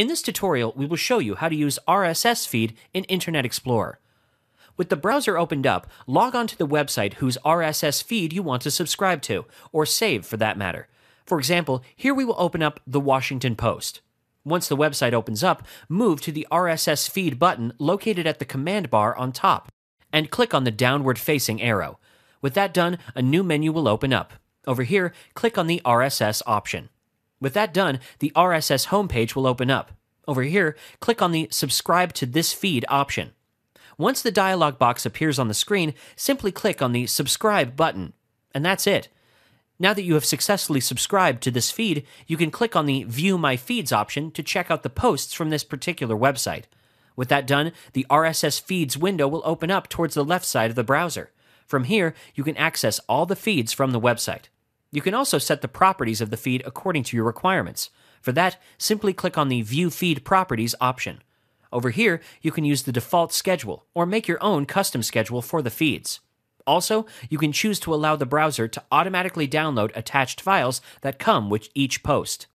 In this tutorial, we will show you how to use RSS feed in Internet Explorer. With the browser opened up, log on to the website whose RSS feed you want to subscribe to, or save for that matter. For example, here we will open up the Washington Post. Once the website opens up, move to the RSS feed button located at the command bar on top, and click on the downward facing arrow. With that done, a new menu will open up. Over here, click on the RSS option. With that done, the RSS homepage will open up. Over here, click on the Subscribe to this feed option. Once the dialog box appears on the screen, simply click on the Subscribe button. And that's it. Now that you have successfully subscribed to this feed, you can click on the View My Feeds option to check out the posts from this particular website. With that done, the RSS feeds window will open up towards the left side of the browser. From here, you can access all the feeds from the website. You can also set the properties of the feed according to your requirements. For that, simply click on the View Feed Properties option. Over here, you can use the default schedule or make your own custom schedule for the feeds. Also, you can choose to allow the browser to automatically download attached files that come with each post.